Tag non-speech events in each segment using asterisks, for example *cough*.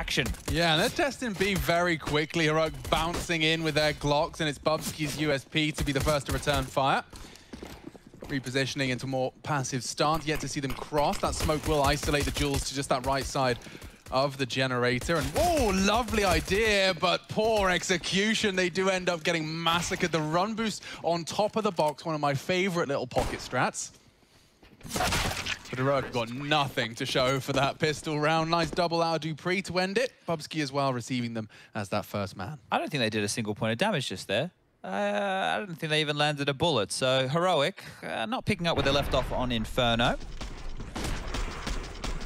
action. Yeah, they're testing B very quickly. Heroic bouncing in with their Glocks, and it's Bubzkji's USP to be the first to return fire. Repositioning into more passive stance, yet to see them cross. That smoke will isolate the jewels to just that right side of the generator. And whoa, lovely idea, but poor execution. They do end up getting massacred. The run boost on top of the box, one of my favorite little pocket strats. But Heroic got nothing to show for that pistol round. Nice double out of dupreeh to end it. Bubzkji as well receiving them as that first man. I don't think they did a single point of damage just there. Uh, I don't think they even landed a bullet. So Heroic, uh, not picking up where they left off on Inferno.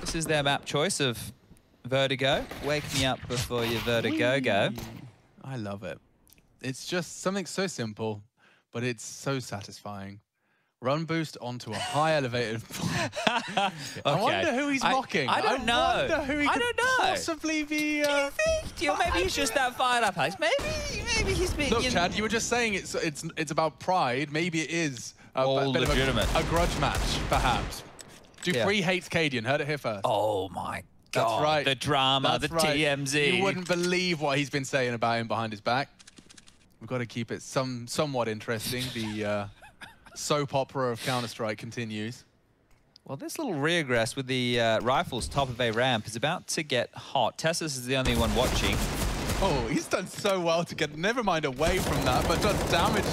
This is their map choice of Vertigo. Wake me up before your Vertigo go. I love it. It's just something so simple, but it's so satisfying. Run boost onto a high elevated. *laughs* *laughs* I wonder who he's I- mocking. I don't know. wonder who he I don't know. possibly be. Do Uh... you think? Do you, maybe he's just that fired up, Alex. Maybe, maybe he's been. Look, you know- Chad, you were just saying it's it's it's about pride. Maybe it is a, All a bit legitimate. of a, a grudge match, perhaps. dupreeh hates Cadian. Heard it here first. Oh my god! That's right. The drama, That's the right. TMZ. You wouldn't believe what he's been saying about him behind his back. We've got to keep it some somewhat interesting. The uh, soap opera of Counter-Strike continues. Well, this little regress with the uh, rifles top of a ramp is about to get hot. TeSeS is the only one watching. Oh, he's done so well to get, never mind away from that, but does damage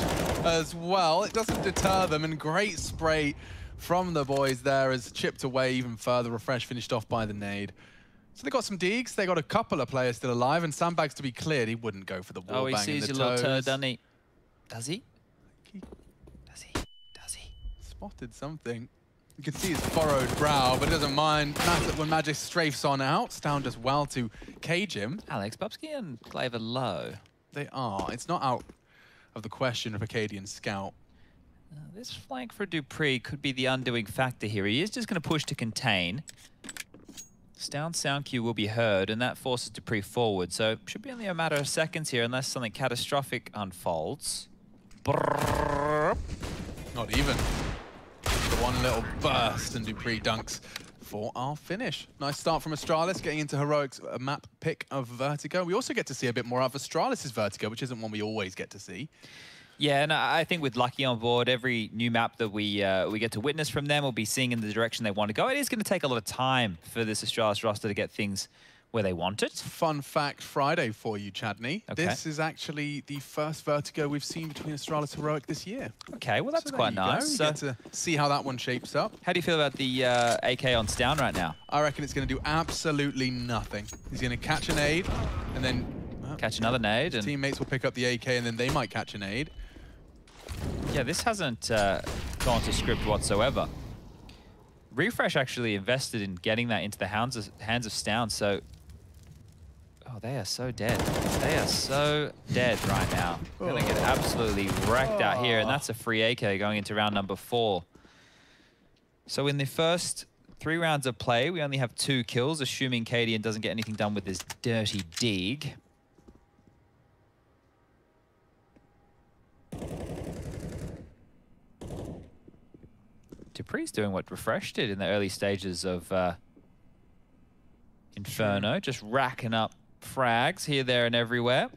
as well. It doesn't deter them, and great spray from the boys there as chipped away even further. Refresh finished off by the nade. So they got some deeks, they got a couple of players still alive, and Sandbags to be cleared, he wouldn't go for the wall Oh, he sees your little turd, doesn't he Does he? Does he? Spotted something. You can see his furrowed brow, but it doesn't mind. Mag- When Magic strafes on out, Stavn does well to cage him. Alex, Bubzkji and Glaver low. They are. It's not out of the question of Acadian Scout. Uh, this flank for dupreeh could be the undoing factor here. He is just going to push to contain. Stavn sound cue will be heard, and that forces dupreeh forward. So should be only a matter of seconds here, unless something catastrophic unfolds. Not even. One little burst and dupreeh dunks for our finish. Nice start from Astralis, getting into Heroic's uh, map pick of Vertigo. We also get to see a bit more of Astralis' Vertigo, which isn't one we always get to see. Yeah, and I think with Lucky on board, every new map that we uh, we get to witness from them we'll be seeing in the direction they want to go. It is going to take a lot of time for this Astralis roster to get things where they want it. Fun fact Friday for you, Chadney. Okay. This is actually the first Vertigo we've seen between Astralis and Heroic this year. Okay, well that's So quite nice. So get to see how that one shapes up. how do you feel about the uh, AK on Stavn right now? I reckon it's going to do absolutely nothing. He's going to catch an aid, and then well, Catch another nade, and teammates will pick up the AK, and then they might catch an aid. yeah, this hasn't uh, gone to script whatsoever. Refresh actually invested in getting that into the hands of, hands of Stavn, so Oh, they are so dead. They are so dead right now. Going to get absolutely wrecked out here, and that's a free AK going into round number four. So in the first three rounds of play, we only have two kills, assuming Cadian doesn't get anything done with this dirty dig. dupreeh's doing what Refresh did in the early stages of uh, Inferno, just racking up frags here, there, and everywhere.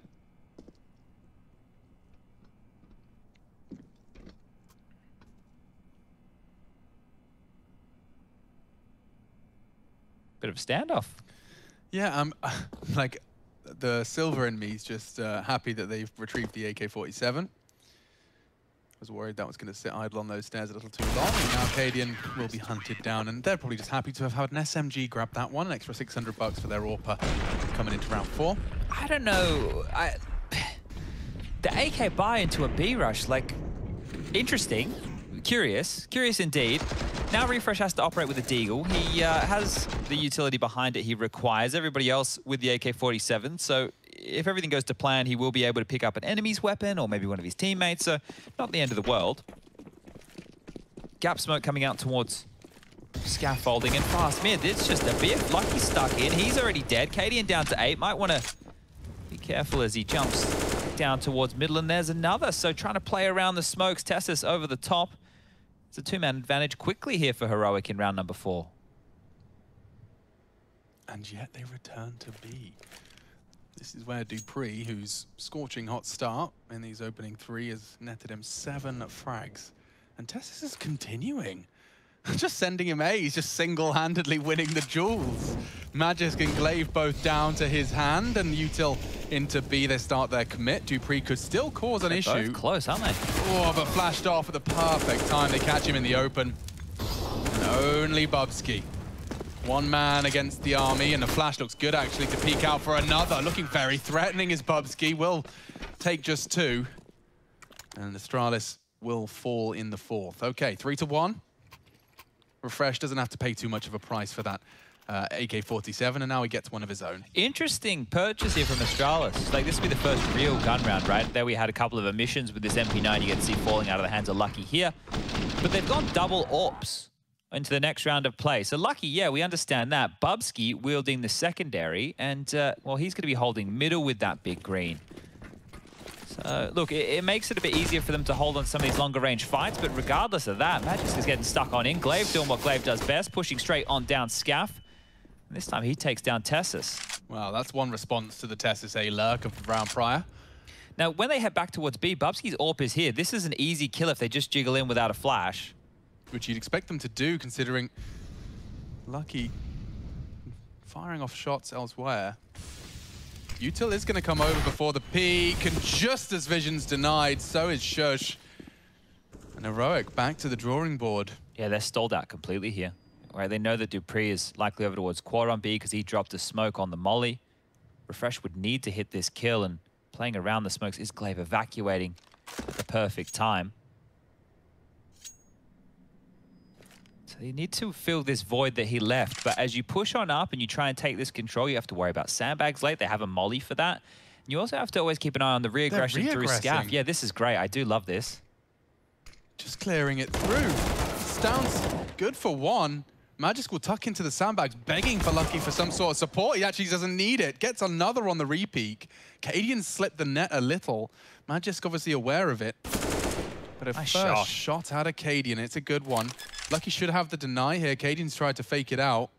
Bit of standoff. Yeah, um, *laughs* like the silver in me is just uh, happy that they've retrieved the AK-47. Was worried that was going to sit idle on those stairs a little too long, and now Cadian will be hunted down, and they're probably just happy to have had an SMG grab that one, an extra 600 bucks for their AWPer coming into round four. I don't know. I, the AK buy into a B rush, like, interesting, curious, curious indeed. Now Refresh has to operate with a Deagle. He uh, has the utility behind it he requires. Everybody else with the AK-47, so if everything goes to plan, he will be able to pick up an enemy's weapon or maybe one of his teammates, so not the end of the world. Gap smoke coming out towards scaffolding and fast mid. It's just a bit lucky stuck in. He's already dead. Cadian down to eight. Might want to be careful as he jumps down towards middle. And there's another. So trying to play around the smokes. TeSeS over the top. It's a two-man advantage quickly here for Heroic in round number four. and yet they return to B. This is where dupreeh, who's scorching hot start in these opening three, has netted him seven frags. And TeSeS is continuing. *laughs* just sending him A, he's just single-handedly winning the jewels. Magisk and Glaive both down to his hand, and Util into B, they start their commit. dupreeh could still cause an They're issue. Both close, aren't they? Oh, but flashed off at the perfect time. They catch him in the open. And only Bubzkji. One man against the army, and the flash looks good actually to peek out for another. Looking very threatening is Bubzkji. Will take just two. And Astralis will fall in the fourth. Okay, three to one. Refresh doesn't have to pay too much of a price for that uh, AK-47, and now he gets one of his own. Interesting purchase here from Astralis. Like, this will be the first real gun round, right? There we had a couple of emissions with this MP9 you get to see falling out of the hands of Lucky here. But they've gone double AWPs into the next round of play. So Lucky, yeah, we understand that. Bubzkji wielding the secondary, and, uh, well, he's going to be holding middle with that big green. So, look, it, it, makes it a bit easier for them to hold on some of these longer range fights, but regardless of that, Magisk is getting stuck on in. Glaive doing what Glaive does best, pushing straight on down Scaff. And this time he takes down TeSeS. Well, that's one response to the TeSeS A lurk of the round prior. Now, when they head back towards B, Bubzkji's AWP is here. This is an easy kill if they just jiggle in without a flash. Which you'd expect them to do, considering Lucky firing off shots elsewhere. Util is going to come over before the peak, and just as Vision's denied, so is Sjuush. And Heroic back to the drawing board. Yeah, they're stalled out completely here. Right, they know that dupreeh is likely over towards quad on B because he dropped a smoke on the molly. Refresh would need to hit this kill, and playing around the smokes is Glaive evacuating at the perfect time. You need to fill this void that he left. But as you push on up and you try and take this control, you have to worry about sandbags late. They have a molly for that. And you also have to always keep an eye on the re-aggression through Scaff. Yeah, this is great. I do love this. Just clearing it through. Sounds good for one. Magisk will tuck into the sandbags, begging for Lucky for some sort of support. He actually doesn't need it. Gets another on the repeak. Cadian slipped the net a little. Magisk obviously aware of it. But a nice first shot. shot out of Cadian. It's a good one. Lucky should have the deny here. Cadian's tried to fake it out.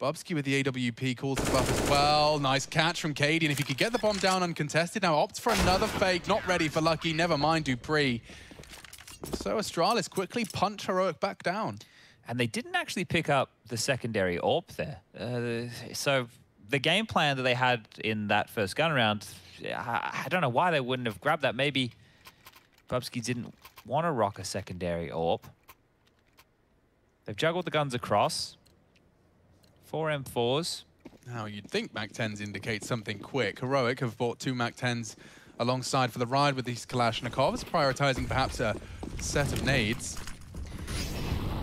Bubzkji with the AWP calls the buff as well. Nice catch from Cadian. If he could get the bomb down uncontested, now opts for another fake. Not ready for Lucky. Never mind dupreeh. So Astralis quickly punch Heroic back down. And they didn't actually pick up the secondary AWP there. Uh, so the game plan that they had in that first gun round, I, I don't know why they wouldn't have grabbed that. Maybe Bubzkji didn't want to rock a secondary AWP. They've juggled the guns across. Four M4s. Now, you'd think MAC-10s indicate something quick. Heroic have bought two MAC-10s alongside for the ride with these Kalashnikovs, prioritizing perhaps a set of nades.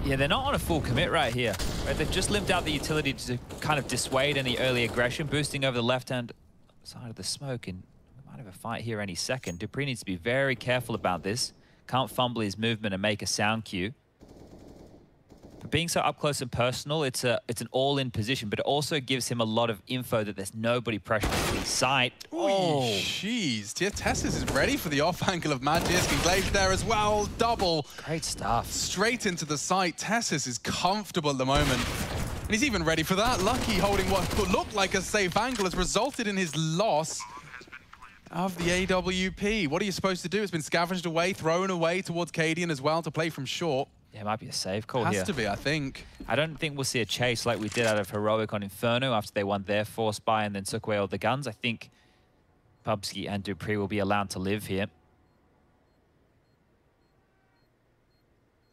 Yeah, they're not on a full commit right here. Right? They've just limped out the utility to kind of dissuade any early aggression, boosting over the left-hand side of the smoke, and we might have a fight here any second. dupreeh needs to be very careful about this. Can't fumble his movement and make a sound cue. But being so up close and personal, it's a it's an all-in position, but it also gives him a lot of info that there's nobody pressuring his sight. Oh, jeez. TeSeS is ready for the off angle of Magisk and Glaive there as well. Double. Great stuff. Straight into the sight. TeSeS is comfortable at the moment. And he's even ready for that. Lucky holding what could look like a safe angle has resulted in his loss of the AWP. What are you supposed to do? It's been scavenged away, thrown away towards Cadian as well to play from short. Yeah, it might be a save call Has here. Has to be, I think. I don't think we'll see a chase like we did out of Heroic on Inferno after they won their force buy and then took away all the guns. I think Bubzkji and dupreeh will be allowed to live here.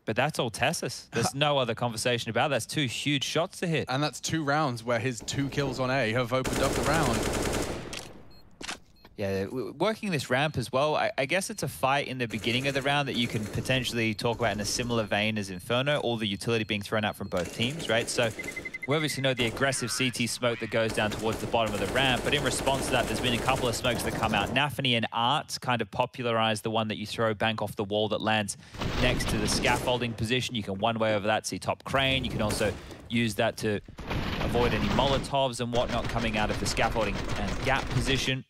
But that's all TeSeS. There's *laughs* no other conversation about that. That's two huge shots to hit. And that's two rounds where his two kills on A have opened up the round. Yeah, working this ramp as well, I, I, guess it's a fight in the beginning of the round that you can potentially talk about in a similar vein as Inferno, all the utility being thrown out from both teams, right? So we obviously know the aggressive CT smoke that goes down towards the bottom of the ramp, but in response to that, there's been a couple of smokes that come out. Nafany and Art kind of popularized the one that you throw bank off the wall that lands next to the scaffolding position. You can one way over that, see top crane. You can also use that to avoid any Molotovs and whatnot coming out of the scaffolding and gap position.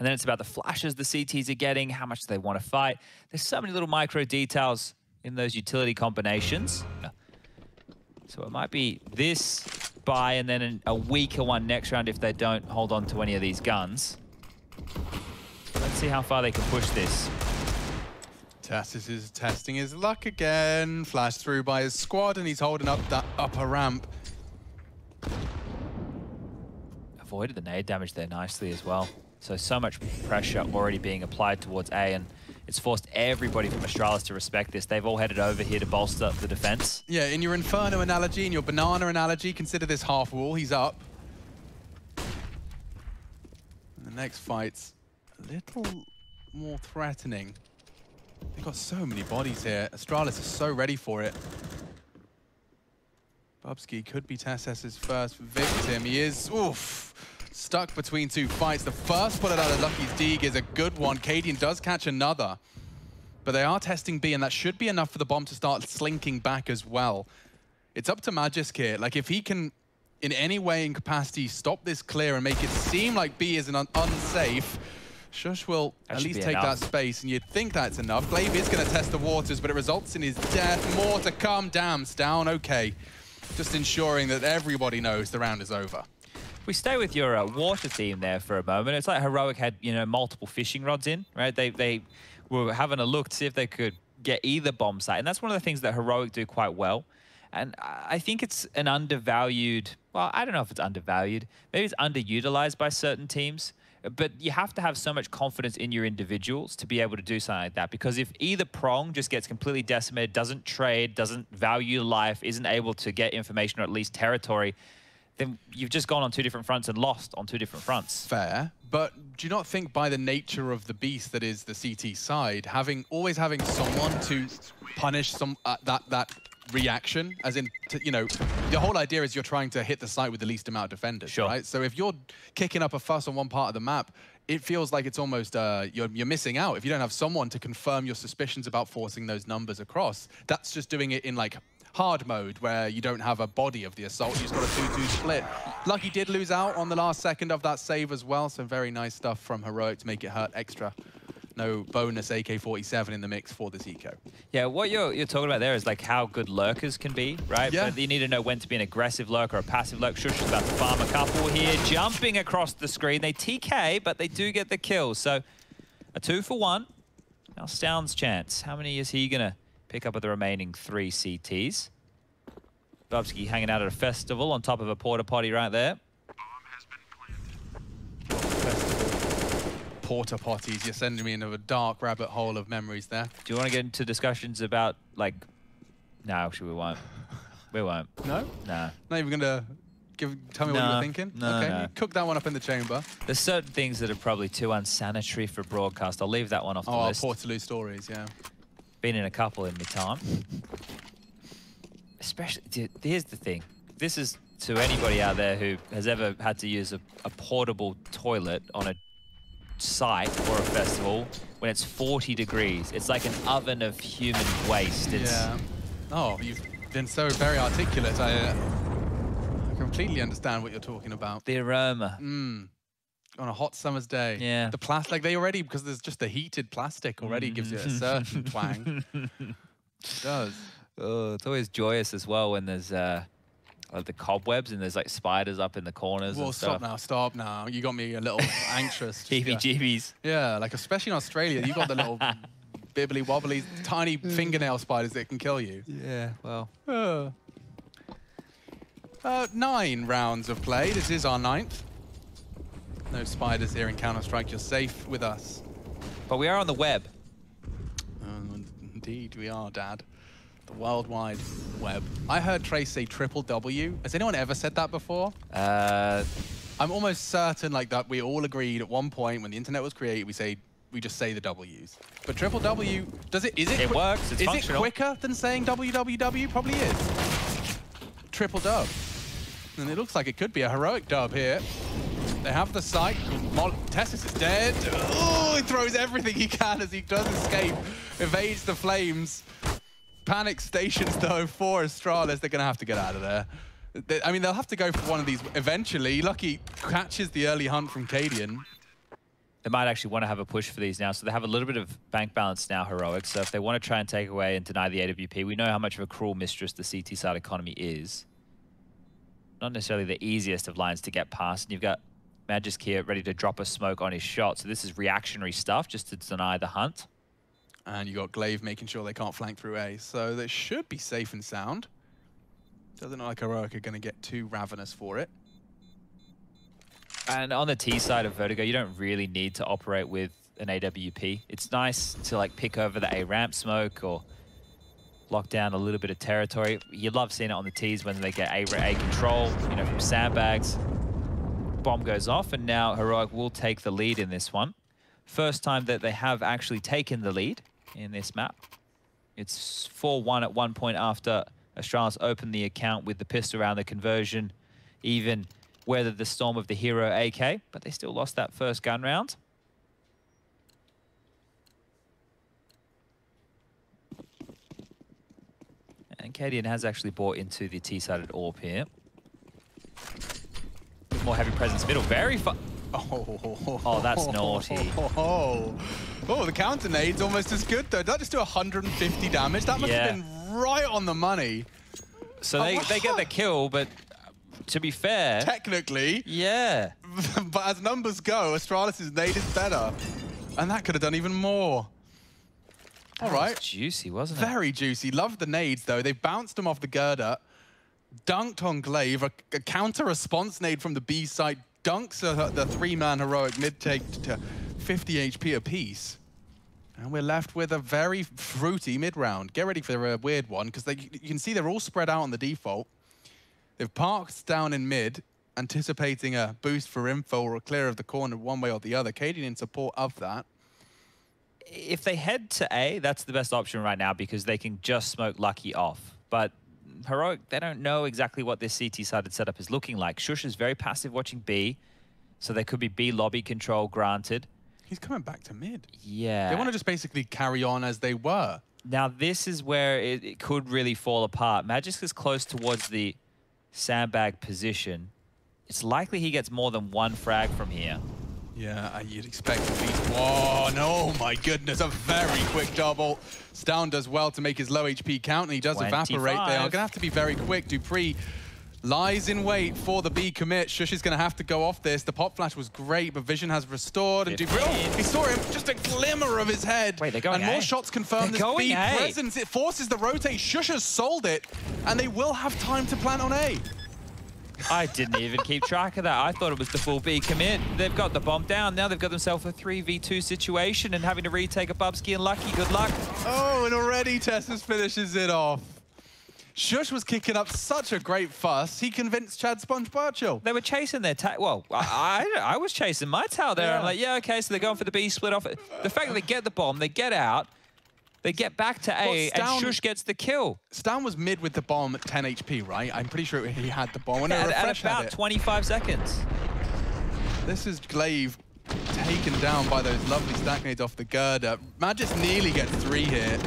And then it's about the flashes the CTs are getting, how much they want to fight. There's so many little micro details in those utility combinations. So it might be this buy and then an, a weaker one next round if they don't hold on to any of these guns. Let's see how far they can push this. TeSeS is testing his luck again. Flash through by his squad, and he's holding up that upper ramp. Avoided the nade damage there nicely as well. So, so much pressure already being applied towards A, and it's forced everybody from Astralis to respect this. They've all headed over here to bolster the defense. Yeah, in your Inferno analogy, in your Banana analogy, consider this half wall. He's up. And the next fight's a little more threatening. They've got so many bodies here. Astralis is so ready for it. Bubzkji could be TeSeS's first victim. He is, oof, stuck between two fights. The first bullet out of Lucky's Deeg is a good one. Cadian does catch another. But they are testing B, and that should be enough for the bomb to start slinking back as well. It's up to Magisk here. Like, if he can, in any way in capacity, stop this clear and make it seem like B is an un unsafe, Sjuush will That at least take enough. that space, and you'd think that's enough. Glaive is going to test the waters, but it results in his death. More to come. Dams down. Okay. Just ensuring that everybody knows the round is over. We stay with your uh, water theme there for a moment. It's like Heroic had, you know, multiple fishing rods in, right? They they were having a look to see if they could get either bomb site, and that's one of the things that Heroic do quite well. And I I think it's an undervalued. Well, I don't know if it's undervalued. Maybe it's underutilized by certain teams. But you have to have so much confidence in your individuals to be able to do something like that. Because if either prong just gets completely decimated, doesn't trade, doesn't value life, isn't able to get information or at least territory, then you've just gone on two different fronts and lost on two different fronts. Fair, but do you not think by the nature of the beast that is the CT side, having always having someone to punish some uh, that that reaction, as in, to, you know, the whole idea is you're trying to hit the site with the least amount of defenders, Sure. right? So if you're kicking up a fuss on one part of the map, it feels like it's almost uh, you're, you're missing out if you don't have someone to confirm your suspicions about forcing those numbers across. That's just doing it in like hard mode where you don't have a body of the assault. You just got a 2-2 split. Lucky did lose out on the last second of that save as well, so very nice stuff from Heroic to make it hurt extra. No bonus AK-47 in the mix for this eco. Yeah, what you're, you're talking about there is like how good lurkers can be, right? Yeah. But you need to know when to be an aggressive lurker or a passive lurker. Sjuush is about to farm a couple here, jumping across the screen. They TK, but they do get the kill. So a two for one. Now Stavn's chance. How many is he going to pick up of the remaining three CTs? Bubzkji hanging out at a festival on top of a porta potty right there. Porta potties, you're sending me into a dark rabbit hole of memories there. Do you want to get into discussions about like... No, actually we won't. *laughs* We won't. No? No. Not even gonna give tell me what you No. were thinking? No, okay, no. cook that one up in the chamber. There's certain things that are probably too unsanitary for broadcast. I'll leave that one off the Oh, list. Portaloo stories, yeah. Been in a couple in my time. Especially, dude, here's the thing. This is to anybody out there who has ever had to use a, a portable toilet on a site or a festival when it's 40 degrees. It's like an oven of human waste. It's, Yeah. Oh, you've been so very articulate. I, uh, I completely understand what you're talking about. The aroma. Mm. On a hot summer's day. Yeah. The plastic, like they already, because there's just the heated plastic already gives it a certain *laughs* twang. It does. Oh, it's always joyous as well when there's uh, like the cobwebs and there's like spiders up in the corners Well, stop now, stop now. You got me a little *laughs* anxious. Just, yeah. Heebie-jeebies. Yeah, like especially in Australia, you've got the little *laughs* bibbly wobbly, tiny fingernail spiders that can kill you. Yeah, well. Uh, uh, nine rounds of play. This is our ninth. No spiders here in Counter-Strike. You're safe with us. But we are on the web. Um, indeed, we are, Dad. The worldwide Web. I heard Trace say triple W. Has anyone ever said that before? Uh, I'm almost certain like that we all agreed at one point when the internet was created, we say we just say the W's. But triple W, does it? Is it? It works, it's is functional. it quicker than saying www? Probably is. Triple dub, and it looks like it could be a heroic dub here. They have the site. Mol- TeSeS is dead. Oh, he throws everything he can as he does escape, evades the flames. Panic stations *laughs* though for Astralis. They're gonna have to get out of there. They- I mean, they'll have to go for one of these eventually. Lucky catches the early hunt from Cadian. they might actually want to have a push for these now. So they have a little bit of bank balance now, Heroic. So if they want to try and take away and deny the AWP, we know how much of a cruel mistress the CT side economy is. not necessarily the easiest of lines to get past. And you've got Magisk here ready to drop a smoke on his shot. So this is reactionary stuff just to deny the hunt. And you got Glaive making sure they can't flank through A. So they should be safe and sound. Doesn't look like Heroic are going to get too ravenous for it. And on the T side of Vertigo, you don't really need to operate with an AWP. It's nice to like pick over the A ramp smoke or lock down a little bit of territory. You love seeing it on the Ts when they get A, a control, you know, from sandbags. Bomb goes off, and now Heroic will take the lead in this one. First time that they have actually taken the lead in this map. It's 4-1 at one point after Astralis opened the account with the pistol around the conversion, even weathered the storm of the hero AK, but they still lost that first gun round. And Cadian has actually bought into the T-sided AWP here. More heavy presence middle. Very fun. Oh, oh, that's naughty. Oh, oh, the counter nade's almost as good though. Did that just do 150 damage? That must yeah. have been right on the money. So they, they get the kill, but uh, to be fair... Technically. Yeah. *laughs* but as numbers go, Astralis' nade is better. And that could have done even more. All right. juicy, wasn't it? Very juicy. Love the nades, though. They bounced them off the girder, dunked on Glaive, a, a counter-response nade from the B side, dunks the three-man heroic mid-take to 50 HP apiece. And we're left with a very fruity mid-round. Get ready for a weird one, because you can see they're all spread out on the default. They've parked down in mid, anticipating a boost for info or a clear of the corner one way or the other. Cadian in support of that. If they head to A, that's the best option right now because they can just smoke Lucky off. But Heroic, they don't know exactly what this CT-sided setup is looking like. Sjuush is very passive watching B, so there could be B lobby control granted. He's coming back to mid. Yeah. They want to just basically carry on as they were. Now, this is where it, it could really fall apart. Magisk is close towards the sandbag position. It's likely he gets more than one frag from here. Yeah, you'd expect at least one. Oh my goodness, a very quick double. Stavn does well to make his low HP count, and he does 25. evaporate. They are going to have to be very quick. dupreeh lies in wait for the B commit. Sjuush is going to have to go off this. The pop flash was great, but Vision has restored. And dupreeh, oh, he saw him, just a glimmer of his head. Wait, they're going And a. more shots confirm they're this B a. presence. It forces the rotate. Sjuush has sold it, and they will have time to plant on A. I didn't even keep track of that. I thought it was the full B commit. They've got the bomb down. Now they've got themselves a 3v2 situation and having to retake a Bubzkji and Lucky. Good luck. Oh, and already TeSeS finishes it off. Sjuush was kicking up such a great fuss, he convinced Chad SPUNJ Burchill. They were chasing their tail. Well, I, I, I, was chasing my tail there. Yeah. I'm like, yeah, okay, so they're going for the B split off. The fact that they get the bomb, they get out, they get back to A, well, and Sjuush gets the kill. Stavn was mid with the bomb at 10 HP, right? I'm pretty sure he had the bomb. Yeah, at, at about 25 seconds. This is Glaive taken down by those lovely stack nades off the girder. Magisk nearly gets three here,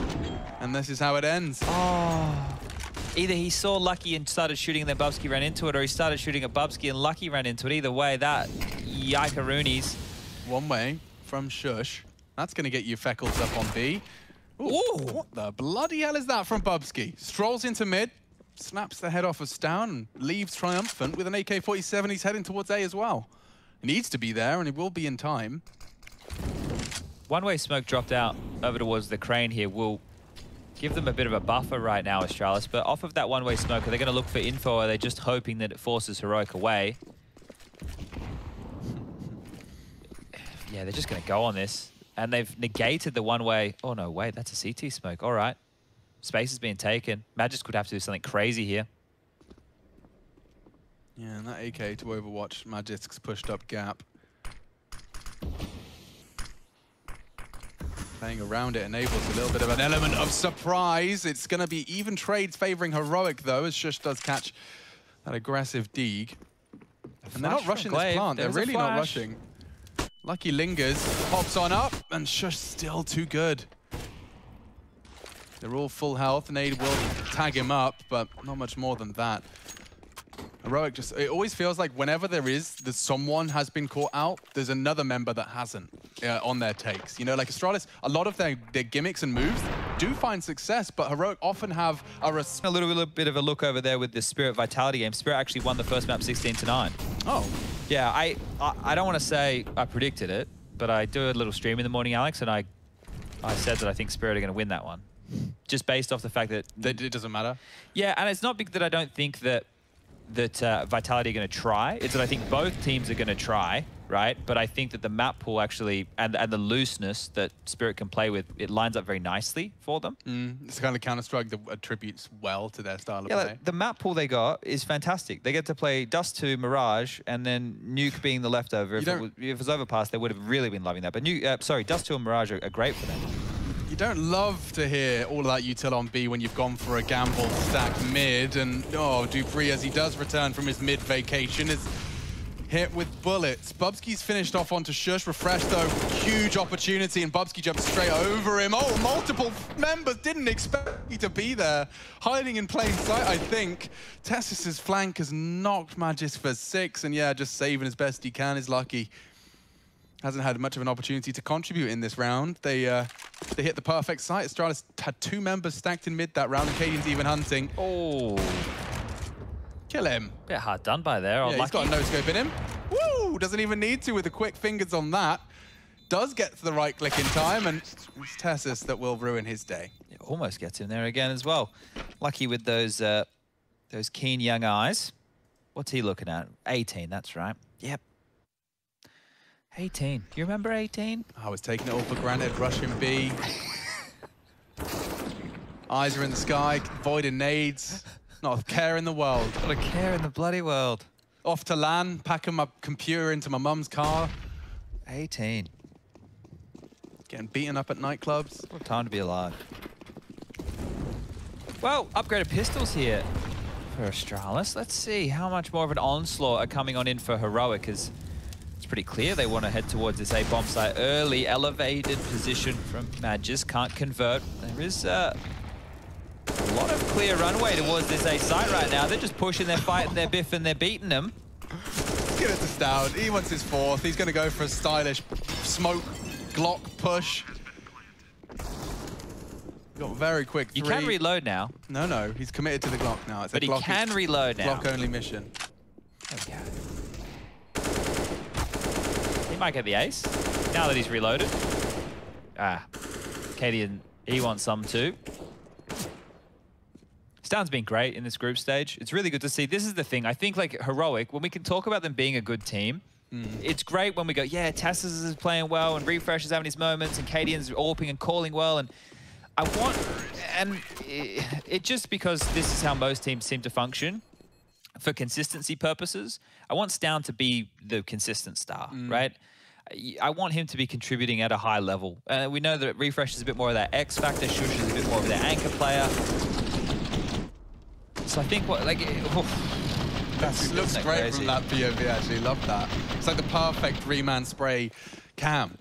and this is how it ends. Oh. Either he saw Lucky and started shooting and then Bubzkji ran into it, or he started shooting at Bubzkji and Lucky ran into it. Either way, that yikaroonies. One way from Sjuush. That's going to get you Feckles up on B. Ooh, Ooh. What the bloody hell is that from Bubzkji? Strolls into mid, snaps the head off of Stavn, and leaves triumphant with an AK-47. He's heading towards A as well. He needs to be there, and he will be in time. One-way smoke dropped out over towards the crane here will give them a bit of a buffer right now, Astralis. But off of that one-way smoke, are they going to look for info, or are they just hoping that it forces Heroic away? *laughs* yeah, they're just going to go on this. And they've negated the one-way... Oh, no, wait, that's a CT smoke. All right. Space is being taken. Magisk could have to do something crazy here. Yeah, and that AK to Overwatch, Magisk's pushed up gap. Playing around it enables a little bit of an element of surprise. It's going to be even trades favoring Heroic, though, as Sjuush does catch that aggressive Deeg. And they're not rushing this plant. They're really not rushing. Lucky lingers, pops on up, and Sjuush still too good. They're all full health. Nade will tag him up, but not much more than that. Heroic just, it always feels like whenever there is, there's someone has been caught out, there's another member that hasn't uh, on their takes. You know, like Astralis, a lot of their, their gimmicks and moves do find success, but Heroic often have a A little, little bit of a look over there with the Spirit Vitality game. Spirit actually won the first map 16 to 9. Oh, Yeah, I, I, I don't want to say I predicted it, but I do a little stream in the morning, Alex, and I, I said that I think Spirit are going to win that one. Just based off the fact that that it doesn't matter. Yeah, and it's not big that I don't think that that uh, Vitality are going to try. It's that I think both teams are going to try, right? But I think that the map pool actually and and the looseness that Spirit can play with, it lines up very nicely for them. Mm, it's the kind of Counter-Strike that attributes well to their style of Yeah, play. like, the map pool they got is fantastic. They get to play Dust 2, Mirage, and then Nuke being the leftover. If it, was, if it was Overpass, they would have really been loving that. But Nuke, uh, sorry, Dust 2 and Mirage are, are great for them. You don't love to hear all of that util on B when you've gone for a gamble stack mid, and oh, dupreeh, as he does return from his mid vacation, is hit with bullets. Bubzkji's finished off onto Sjuush. Refresh, though, huge opportunity, and Bubzkji jumps straight over him. Oh, multiple members didn't expect you to be there. Hiding in plain sight, I think. TeSeS's flank has knocked Magisk for six, and yeah, just saving as best he can is lucky hasn't had much of an opportunity to contribute in this round. They uh, they hit the perfect site. Astralis had two members stacked in mid that round, and Cadian's even hunting. Oh, Kill him. bit hard done by there. Yeah, he's got a no-scope in him. Woo! Doesn't even need to with the quick fingers on that. Does get to the right click in time, and it's TeSeS that will ruin his day. It almost gets him there again as well. Lucky with those uh, those keen young eyes. What's he looking at? 18, that's right. Yep. 18. Do You remember 18? I was taking it all for granted. Rushing B. *laughs* Eyes are in the sky, voiding nades. Not a care in the world. Not a care in the bloody world. Off to LAN, packing my computer into my mum's car. 18. Getting beaten up at nightclubs. What time to be alive. Well, upgraded pistols here for Astralis. Let's see how much more of an onslaught are coming on in for Heroic, because it's pretty clear they want to head towards this A-bomb site early. Elevated position from Magisk, can't convert. There is uh, a lot of clear runway towards this A site right now. They're just pushing, they're fighting, they're biffing, they're beating them. Let's give it to Stavn. He wants his fourth. He's going to go for a stylish smoke Glock push. Got very quick You can reload now, No, no. He's committed to the Glock now. It's but a he Glock can reload now. Glock only mission. Okay. Might get the ace now that he's reloaded. Ah, Cadian, he wants some too. Stavn's been great in this group stage. It's really good to see. This is the thing. I think like Heroic, when we can talk about them being a good team, it's great when we go, yeah, TeSeS is playing well and Refresh is having his moments and Cadian's AWPing and calling well. And I want, and it, it just because this is how most teams seem to function, for consistency purposes, I want Stavn to be the consistent star, right? I- I want him to be contributing at a high level. Uh, we know that Refresh is a bit more of that X factor, Sjuush is a bit more of that anchor player. So I think what like it, that's looks great crazy? from that POV, actually. Love that. It's like the perfect three-man spray cam.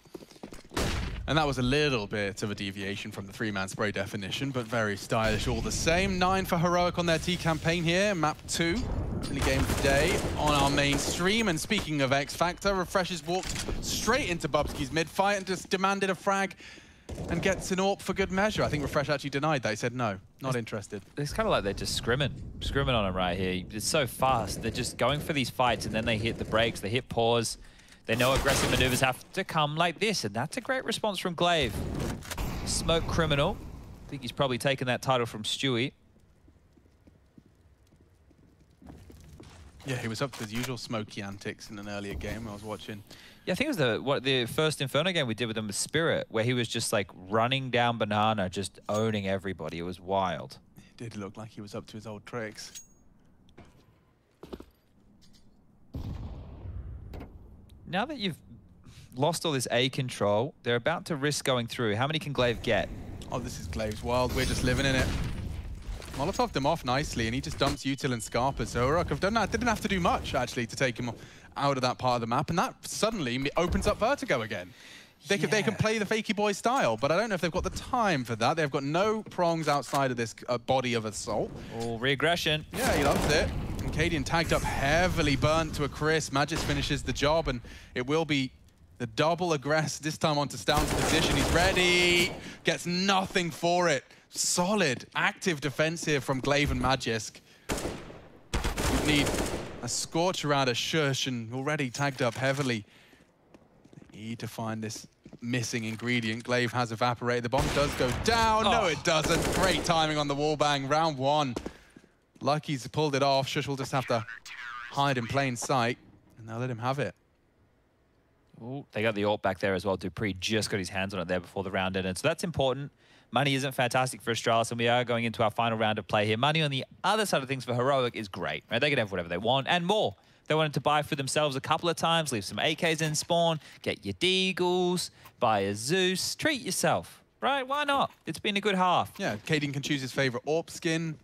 And that was a little bit of a deviation from the three-man spray definition, but very stylish all the same. Nine for Heroic on their T campaign here, map two. Early game today on our main stream. And speaking of X Factor, Refreshes walked straight into Bubzkji's mid-fight and just demanded a frag and gets an AWP for good measure. I think Refresh actually denied that. He said, no, not interested. It's kind of like they're just scrimming, scrimming on him right here. It's so fast. They're just going for these fights and then they hit the brakes, they hit pause. They know aggressive maneuvers have to come like this, and that's a great response from Glaive. Smoke criminal. I think he's probably taken that title from Stewie. Yeah, he was up to his usual smoky antics in an earlier game I was watching. Yeah, I think it was the what the first Inferno game we did with him with Spirit, where he was just like running down banana, just owning everybody. It was wild. It did look like he was up to his old tricks. Now that you've lost all this A control, they're about to risk going through. How many can Glaive get? Oh, this is Glaive's world. We're just living in it. Molotov them off nicely, and he just dumps Util and Scarpa. So Uruk have done that. Didn't have to do much, actually, to take him out of that part of the map. And that suddenly opens up Vertigo again. They, can, they can play the Fakey Boy style, but I don't know if they've got the time for that. They've got no prongs outside of this uh, body of assault. Oh, reaggression. Yeah, he loves it. Cadian tagged up heavily, burnt to a crisp. Magisk finishes the job, and it will be the double aggress, this time onto Stavn's position. He's ready, gets nothing for it. Solid, active defense here from Glaive and Magisk. We need a scorch around a shush and already tagged up heavily. Need to find this missing ingredient. Glaive has evaporated. The bomb does go down. Oh. No, it doesn't. Great timing on the wall bang. Round one. Lucky's pulled it off. Sjuush will just have to hide in plain sight, and they'll let him have it. Ooh, they got the AWP back there as well. dupreeh just got his hands on it there before the round ended. So that's important. Money isn't fantastic for Astralis, and we are going into our final round of play here. Money on the other side of things for Heroic is great. Right? They can have whatever they want and more. They wanted to buy for themselves a couple of times, leave some AKs in spawn, get your Deagles, buy a Zeus, treat yourself, right? Why not? It's been a good half. Yeah, Cadian can choose his favorite AWP skin.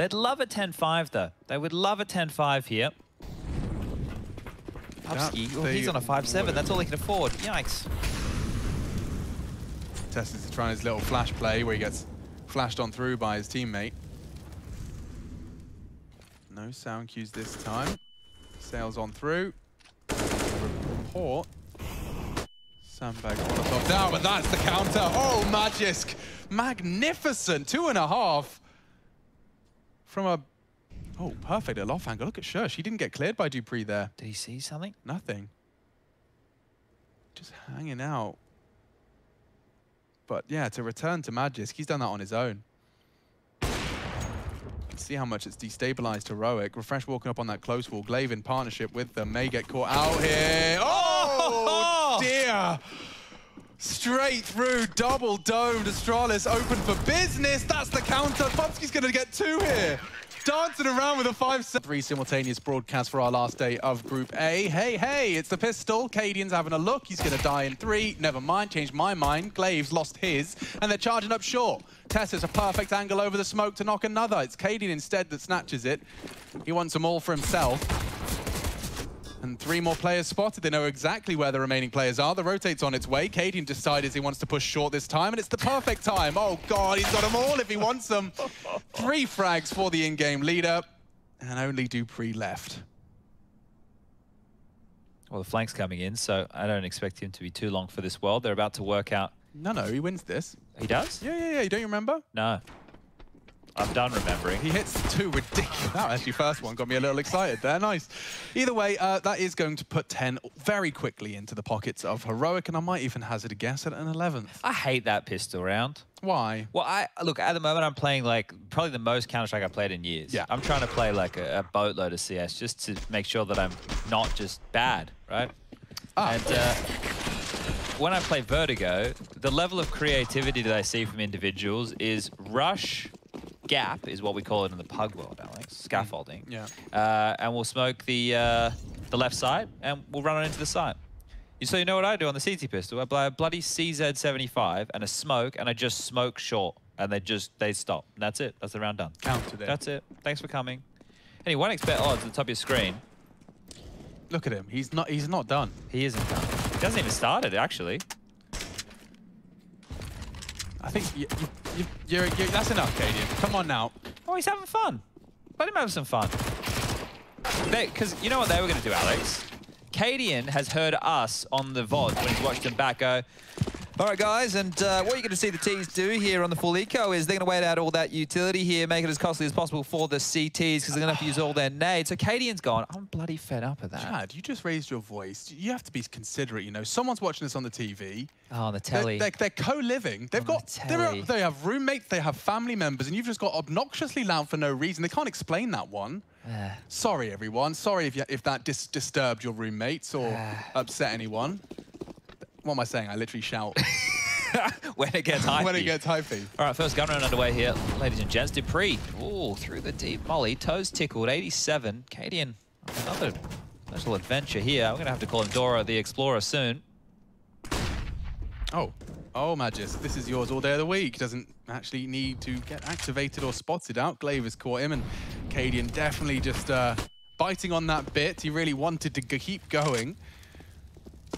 They'd love a 10-5 though. They would love a 10-5 here. Bubzkji, oh, he's on a 5-7. That's all he can afford. Yikes. TeSeS is trying his little flash play where he gets flashed on through by his teammate. No sound cues this time. Sails on through. Report. Sandbag Molotov down, but that's the counter. Oh, Magisk. Magnificent. Two and a half. From a... Oh, perfect. A loft angle. Look at Sjuush. He didn't get cleared by dupreeh there. Did he see something? Nothing. Just hanging out. But yeah, to return to Magisk, he's done that on his own. See how much it's destabilized Heroic. Refresh walking up on that close wall. Glaive in partnership with them may get caught out here. Oh, *laughs* dear. Straight through, double domed. Astralis open for business. That's the counter. Bubzkji's going to get two here dancing around with a 5 Three simultaneous broadcasts for our last day of Group A. Hey, hey, it's the Pistol. Cadian's having a look. He's going to die in three. Never mind, changed my mind. Glaive's lost his, and they're charging up short. TeSeS a perfect angle over the smoke to knock another. It's Cadian instead that snatches it. He wants them all for himself. And three more players spotted. They know exactly where the remaining players are. The rotate's on its way. Cadian decides he wants to push short this time, and it's the perfect time. Oh, God, he's got them all if he wants them. *laughs* Three frags for the in-game leader, and only dupreeh left. Well, the flank's coming in, so I don't expect him to be too long for this world. They're about to work out. No, no, he wins this. He does? Yeah, yeah, yeah. You don't remember? No. I'm done remembering. He hits two ridiculous. That actually first one got me a little excited there. Nice. Either way, uh, that is going to put 10 very quickly into the pockets of Heroic, and I might even hazard a guess at an 11th. I hate that pistol round. Why? Well, I look, at the moment I'm playing like probably the most Counter-Strike I've played in years. Yeah. I'm trying to play like a, a, boatload of CS just to make sure that I'm not just bad, right? Ah. And uh, when I play Vertigo, the level of creativity that I see from individuals is rush, gap is what we call it in the pug world, Alex. Scaffolding. Yeah. Uh, and we'll smoke the uh, the left side, and we'll run it into the side. You so you know what I do on the CT pistol? I play a bloody CZ75 and a smoke, and I just smoke short, and they just they stop. And that's it. That's the round done. Counted it. That's it. Thanks for coming. Anyway, one expert odds at the top of your screen. Look at him. He's not. He's not done. He isn't done. He hasn't even started actually. I think you, you, you're, you're, that's enough, Cadian. Come on now. Oh, he's having fun. Let him have some fun. Because you know what they were going to do, Alex? Cadian has heard us on the VOD when he's watched them back go, all right, guys, and uh, what you're going to see the T's do here on the full eco is they're going to wait out all that utility here, make it as costly as possible for the CTs because they're going to have to use all their nades. So Cadian's gone, I'm bloody fed up of that. Chad, you just raised your voice. You have to be considerate, you know. Someone's watching this on the TV. Oh, on the telly. They're, they're, they're co-living. They've got, the they have roommates, they have family members, and you've just got obnoxiously loud for no reason. They can't explain that one. Uh. Sorry, everyone. Sorry if, you, if that dis disturbed your roommates or uh. upset anyone. What am I saying? I literally shout. *laughs* *laughs* when it gets high. when it gets hyphy. All right, first gun round underway here, ladies and gents. dupreeh, oh, through the deep molly, toes tickled, 87. Cadian, another little adventure here. We're gonna have to call him Dora the Explorer soon. Oh, oh, Magisk, this is yours all day of the week. Doesn't actually need to get activated or spotted out. Glaive has caught him, and Cadian definitely just uh, biting on that bit. He really wanted to keep going.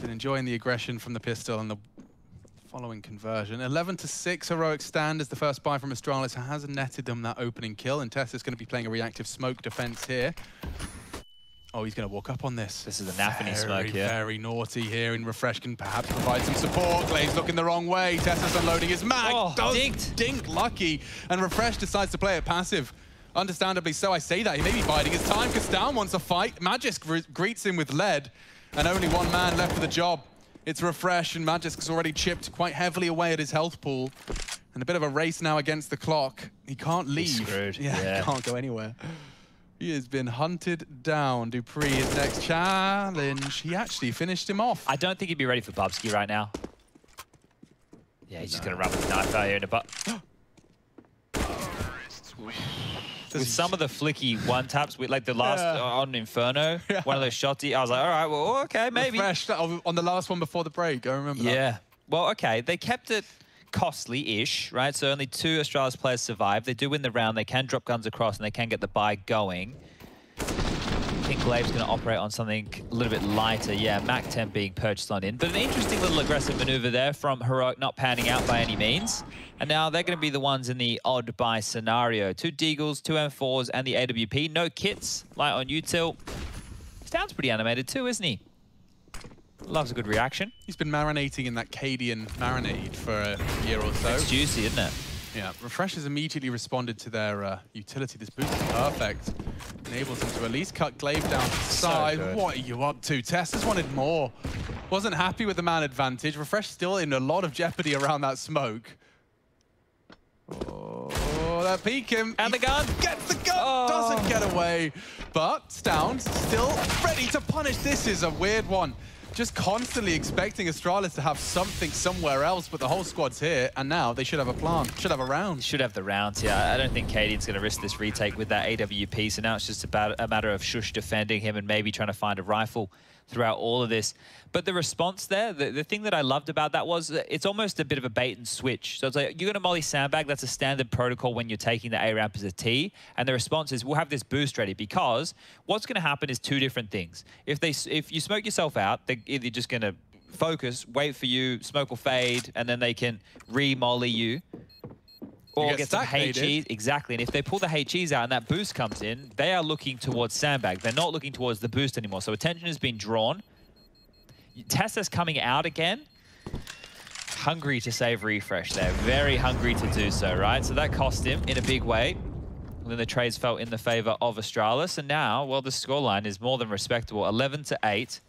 Been enjoying the aggression from the pistol and the following conversion. 11 to 6 heroic stand is the first buy from Astralis has netted them that opening kill, and Tessa's going to be playing a reactive smoke defense here. Oh, he's going to walk up on this. This is a Nafany very, smoke here. Very naughty here, and Refresh can perhaps provide some support. Glave's looking the wrong way. Tessa's unloading his mag. Oh, Does dinked. dink lucky, and Refresh decides to play it passive. Understandably so, I say that. He may be biding his time because Down wants a fight. Magisk greets him with lead, and only one man left for the job. It's Refresh, and Magisk has already chipped quite heavily away at his health pool. And a bit of a race now against the clock. He can't leave. screwed. Yeah, Yeah. can't go anywhere. He has been hunted down. dupreeh, his next challenge. He actually finished him off. I don't think he'd be ready for Bubzkji right now. Yeah, he's just going to run with the knife out here in a butt. *gasps* With some of the flicky one taps, with like the last Yeah. uh, on Inferno, *laughs* one of those shots, I was like, all right, well, okay, maybe. refrezh that- on the last one before the break. I remember that. Yeah. Well, okay. They kept it costly-ish, right? So only two Astralis players survive. They do win the round. They can drop guns across, and they can get the buy going. I think gla1ve's going to operate on something a little bit lighter. Yeah, Mac 10 being purchased on in. But an interesting little aggressive maneuver there from Heroic, not panning out by any means. And now they're going to be the ones in the odd buy scenario. Two Deagles, two M4s, and the AWP. No kits, light on util. Sounds pretty animated too, isn't he? Loves a good reaction. He's been marinating in that Cadian marinade for a year or so. It's juicy, isn't it? Yeah, refrezh has immediately responded to their uh, utility. This boost is perfect. Enables them to at least cut gla1ve down to the side. good. what are you up to? TeSeS wanted more. Wasn't happy with the man advantage. refrezh still in a lot of jeopardy around that smoke. Oh, that peek him. And the gun. Gets the gun. Oh. Doesn't get away. But Stavn's still ready to punish. This is a weird one. Just constantly expecting Astralis to have something somewhere else, but the whole squad's here, and now they should have a plan. Should have a round. Should have the rounds, yeah. I don't think Cadian's going to risk this retake with that AWP, so now it's just about a matter of Sjuush defending him and maybe trying to find a rifle throughout all of this. But the response there, the, the thing that I loved about that was that it's almost a bit of a bait and switch. So it's like, you're going to molly sandbag, that's a standard protocol when you're taking the A ramp as a T. And the response is, we'll have this boost ready because what's going to happen is two different things. If they, if you smoke yourself out, they're either just going to focus, wait for you, smoke will fade, and then they can re-molly you. Or get get some. HEs, exactly. And if they pull the HEs out and that boost comes in, they are looking towards sandbag. They're not looking towards the boost anymore. So attention has been drawn. TeSeS coming out again. Hungry to save refrezh there. Very hungry to do so, right? So that cost him in a big way. And then the trades fell in the favor of Astralis. And now, well, the scoreline is more than respectable. 11 to 8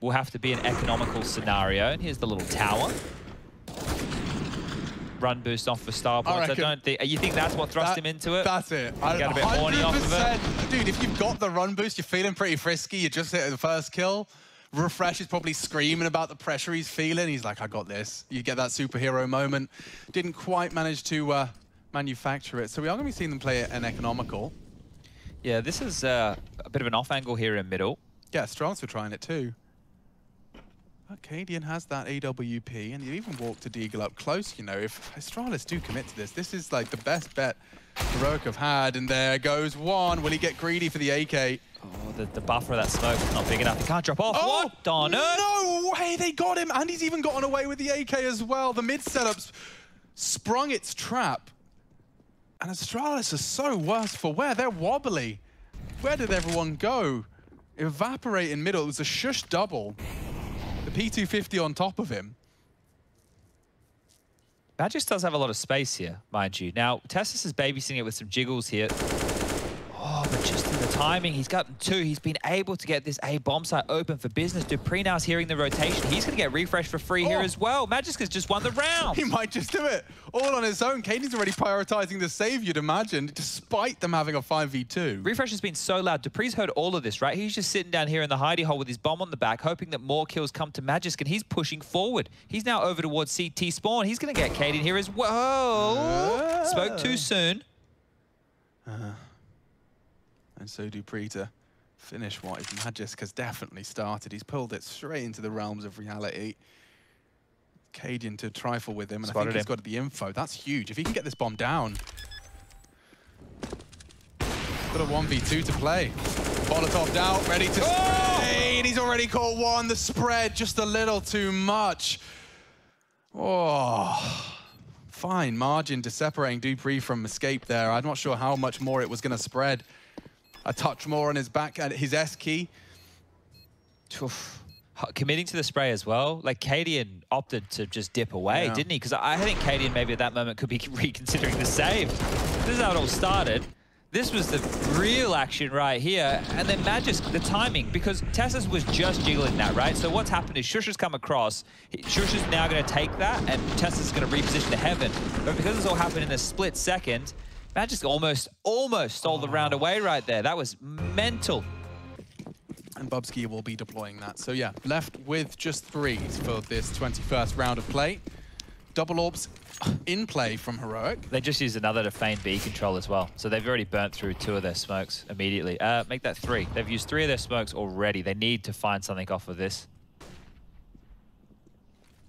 will have to be an economical scenario. And here's the little tower. Run boost off for star points. I, reckon don't think. You think that's what thrust That- him into it? That's it. You got a bit horny off of it? Dude, if you've got the run boost, you're feeling pretty frisky, you just hit the first kill. refrezh is probably screaming about the pressure he's feeling. He's like, I got this. You get that superhero moment. Didn't quite manage to uh, manufacture it. So we are going to be seeing them play an economical. Yeah, this is uh, a bit of an off angle here in middle. Yeah, Strauss were trying it too. Arcadian has that AWP, and you even walk to Deagle up close, you know. If Astralis do commit to this, this is like the best bet Heroic have had, and there goes one. Will he get greedy for the AK? Oh, the, the buffer of that smoke is not big enough. He can't drop off. Oh, what? Darn it. Oh, No way, they got him, and he's even gotten away with the AK as well. The mid setup's sprung its trap. And Astralis is so worse for wear. They're wobbly. Where did everyone go? Evaporate in middle. It was a Sjuush double. The P250 on top of him. Magisk does have a lot of space here, mind you. Now, TeSeS is babysitting it with some jiggles here. Oh, but just timing, he's gotten two. He's been able to get this A bomb site open for business. dupreeh now's hearing the rotation. He's going to get refreshed for free here Oh. as well. Magisk has just won the *laughs* round. He might just do it all on his own. Katie's already prioritizing the save, you'd imagine, despite them having a 5v2. refrezh has been so loud. dupreeh's heard all of this, right? He's just sitting down here in the hidey hole with his bomb on the back, hoping that more kills come to Magisk, and he's pushing forward. He's now over towards CT spawn. He's going to get Katie here as well. Spoke too ah. soon. Uh-huh. And so dupreeh to finish what is Magisk has definitely started. He's pulled it straight into the realms of reality. Cadian to trifle with him, and I Spotted think he's him. got the info. That's huge. If he can get this bomb down. Got a 1v2 to play. Molotov out, ready to Oh! spray, and he's already caught one. The spread just a little too much. Oh, fine margin to separating dupreeh from Escape there. I'm not sure how much more it was going to spread. A touch more on his back, and his S key. Oof. Committing to the spray as well. Like, Cadian opted to just dip away, Yeah. didn't he? Because I think Cadian maybe at that moment could be *laughs* reconsidering the save. This is how it all started. This was the real action right here. And then Magisk, the timing, because TeSeS was just jiggling that, right? So what's happened is Sjuush has come across. Sjuush is now going to take that, and TeSeS is going to reposition to Heaven. But because this all happened in a split second, Magisk almost, almost stole the round away right there. That was mental. And Bubzkji will be deploying that. So yeah, left with just threes for this 21st round of play. Double orbs in play from Heroic. They just used another to feign B control as well. So they've already burnt through two of their smokes immediately. Uh, make that three. They've used three of their smokes already. They need to find something off of this.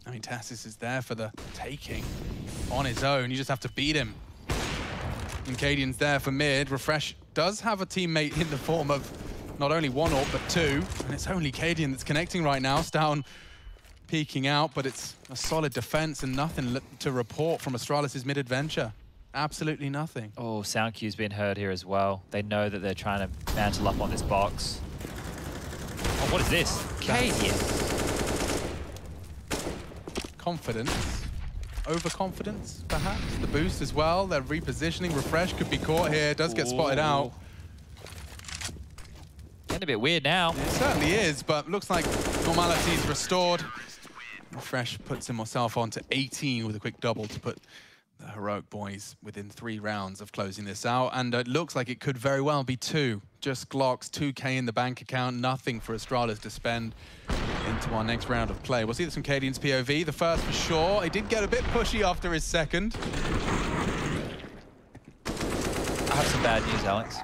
I mean, TeSeS is there for the taking on his own. You just have to beat him. And Cadian's there for mid. refrezh does have a teammate in the form of not only one orb, but two. And it's only Cadian that's connecting right now. Stavn peeking out, but it's a solid defense and nothing to report from Astralis' mid-adventure. Absolutely nothing. Oh, sound cue's been heard here as well. They know that they're trying to mantle up on this box. Oh, what is this? Cadian. Confidence. Overconfidence, perhaps. The boost as well. They're repositioning. refrezh could be caught here. Does get spotted out. Getting a bit weird now. It certainly is, but looks like normality is restored. refrezh puts himself on to 18 with a quick double to put the Heroic boys within three rounds of closing this out. And it looks like it could very well be two. Just Glocks, 2k in the bank account, nothing for Astralis to spend into our next round of play. We'll see this from Cadian's POV. The first for sure. He did get a bit pushy after his second. I have some bad news, Alex.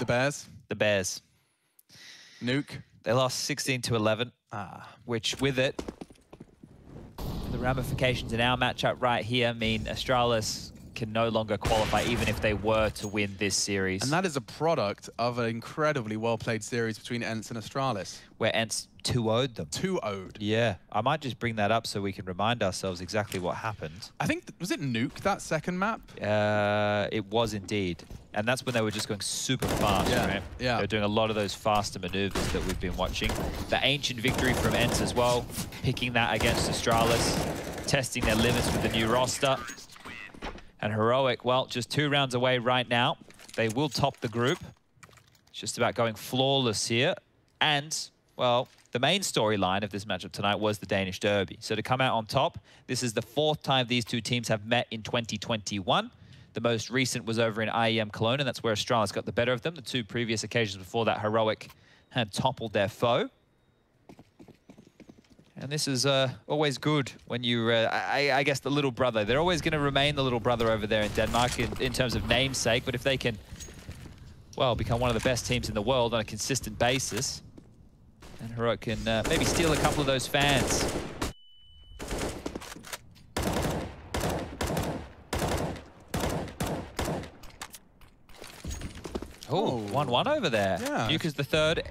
The Bears, The Bears. Nuke. They lost 16 to 11, Ah, which with it, the ramifications in our matchup right here mean Astralis can no longer qualify even if they were to win this series. and that is a product of an incredibly well-played series between ENCE and Astralis. where ENCE 2-0'd them. 2-0'd. Yeah, I might just bring that up so we can remind ourselves exactly what happened. I think, was it Nuke, that second map? Uh, it was indeed. And that's when they were just going super fast, Yeah, right? yeah. They were doing a lot of those faster maneuvers that we've been watching. The ancient victory from ENCE as well, picking that against Astralis, testing their limits with the new roster. And Heroic, well, just two rounds away right now. They will top the group. It's just about going flawless here. And, well, the main storyline of this matchup tonight was the Danish Derby. So to come out on top, this is the fourth time these two teams have met in 2021. The most recent was over in IEM Cologne, and that's where Astralis got the better of them. The two previous occasions before that, Heroic had toppled their foe. And this is uh, always good when you, uh, I, I guess, the little brother. They're always going to remain the little brother over there in Denmark in, in terms of namesake, but if they can, well, become one of the best teams in the world on a consistent basis, then Heroic can uh, maybe steal a couple of those fans. Oh, Oh. 1-1 over there. Yeah. Nuke is the third.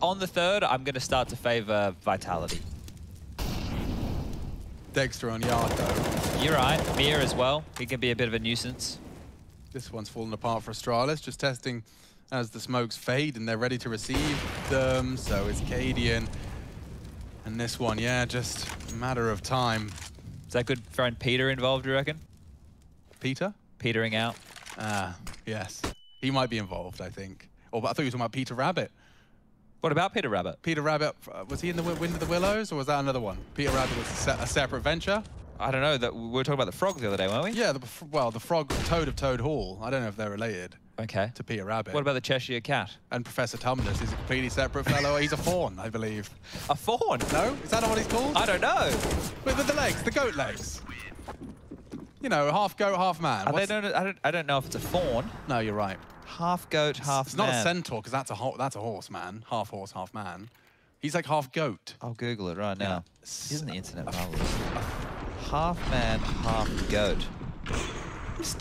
On the third, I'm going to start to favor Vitality. Dexter on Yard, though. You're right. Mir as well. He can be a bit of a nuisance. This one's fallen apart for Astralis, just testing as the smokes fade and they're ready to receive them. So it's Cadian. And this one, yeah, just a matter of time. Is that good friend Peter involved, you reckon? Peter? Petering out. Ah, yes. He might be involved, I think. Or I thought you were talking about Peter Rabbit. What about Peter Rabbit? Peter Rabbit, uh, was he in the Wind of the Willows, or was that another one? Peter Rabbit was a, se a separate venture? I don't know. That we were talking about the frog the other day, weren't we? Yeah, the, well, the frog, Toad of Toad Hall. I don't know if they're related Okay. to Peter Rabbit. What about the Cheshire Cat? And Professor Tumnus is a completely separate fellow. He's a fawn, I believe. A fawn? No? Is that not what he's called? I don't know. With, with the legs, the goat legs. You know, half goat, half man. What's- don't, I don't. I don't know if it's a fawn. No, you're right. Half goat, half it's not a centaur because that's a ho- that's a horse, man. Half horse, half man. He's like half goat. I'll Google it right now. Isn't the internet marvelous? Half man, half goat.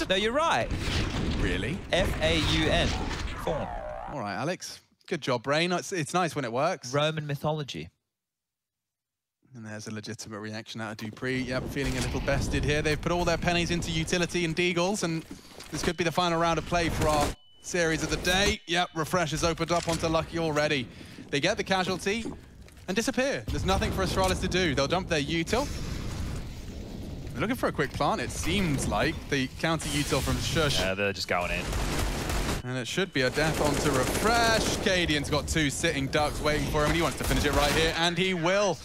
No, you're right. Really? F-A-U-N. Fawn. All right, Alex. Good job, brain. It's, it's nice when it works. Roman mythology. And there's a legitimate reaction out of dupreeh. Yep, feeling a little bested here. They've put all their pennies into utility and Deagles, and this could be the final round of play for our series of the day. Yep, refrezh has opened up onto Lucky already. They get the casualty and disappear. There's nothing for Astralis to do. They'll dump their util. They're looking for a quick plant, it seems like. The counter util from Sjuush. Yeah, they're just going in. And it should be a death onto refrezh. Cadian's got two sitting ducks waiting for him, and he wants to finish it right here, and he will.